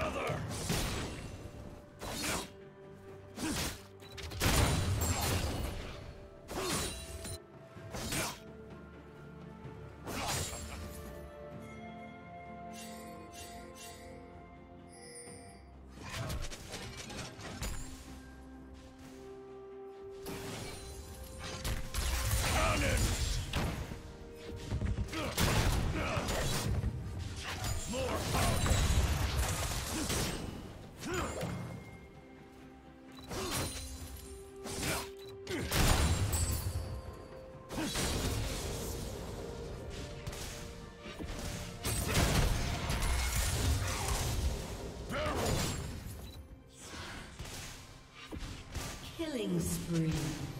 Another! Killing spree.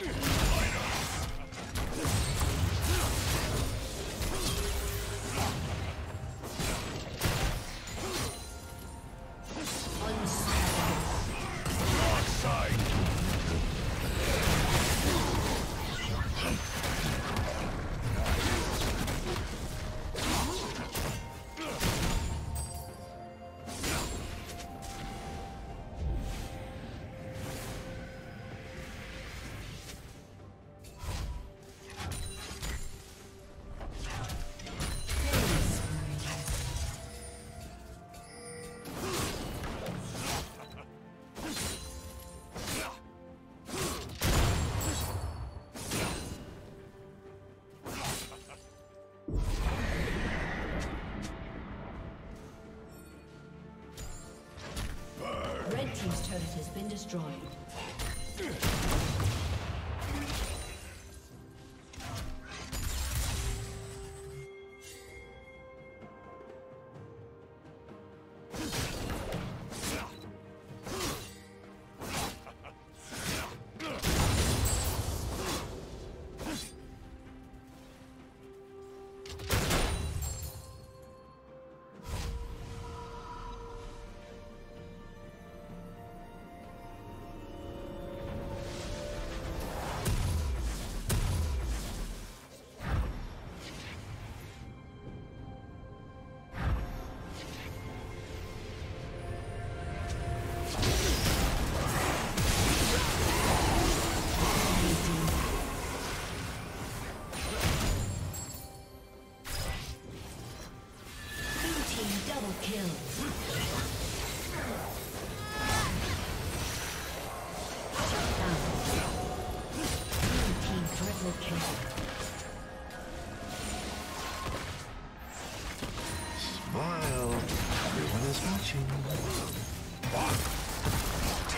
Ugh! Destroyed.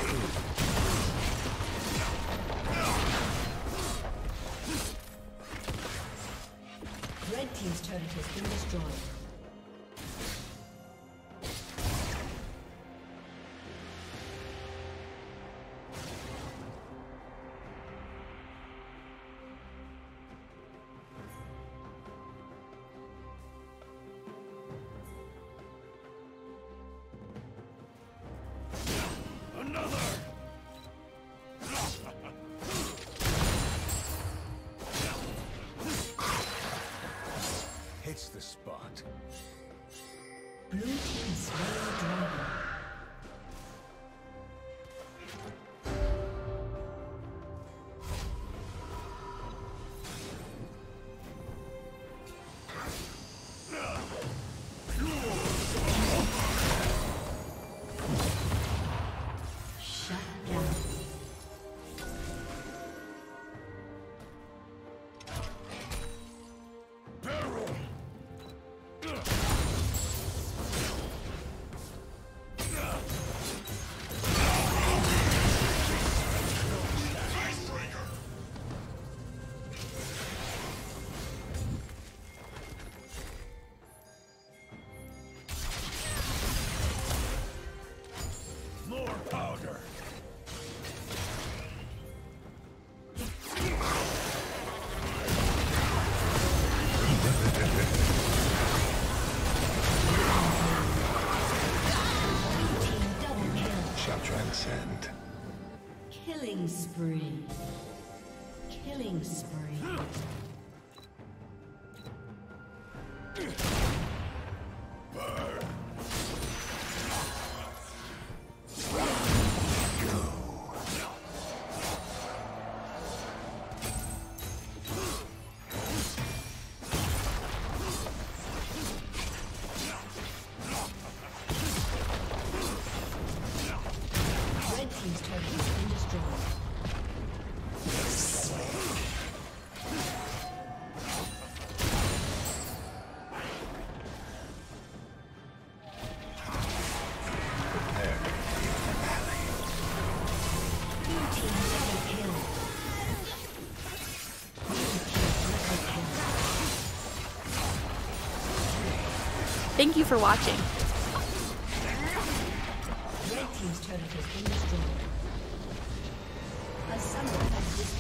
Let's go. Hits the spot. Blue Team Killing spree. Killing spree. Red Thank you for watching. Red Team's turret has been destroyed. A summoner has disconnected.